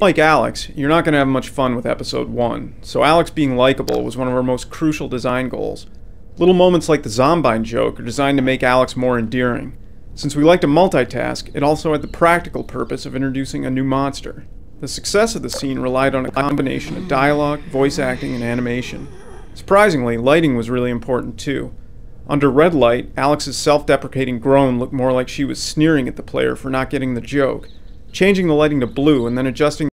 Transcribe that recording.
Like Alyx, you're not going to have much fun with episode 1, so Alyx being likable was one of our most crucial design goals. Little moments like the Zombine joke are designed to make Alyx more endearing. Since we like to multitask, it also had the practical purpose of introducing a new monster. The success of the scene relied on a combination of dialogue, voice acting, and animation. Surprisingly, lighting was really important too. Under red light, Alyx's self deprecating groan looked more like she was sneering at the player for not getting the joke. Changing the lighting to blue and then adjusting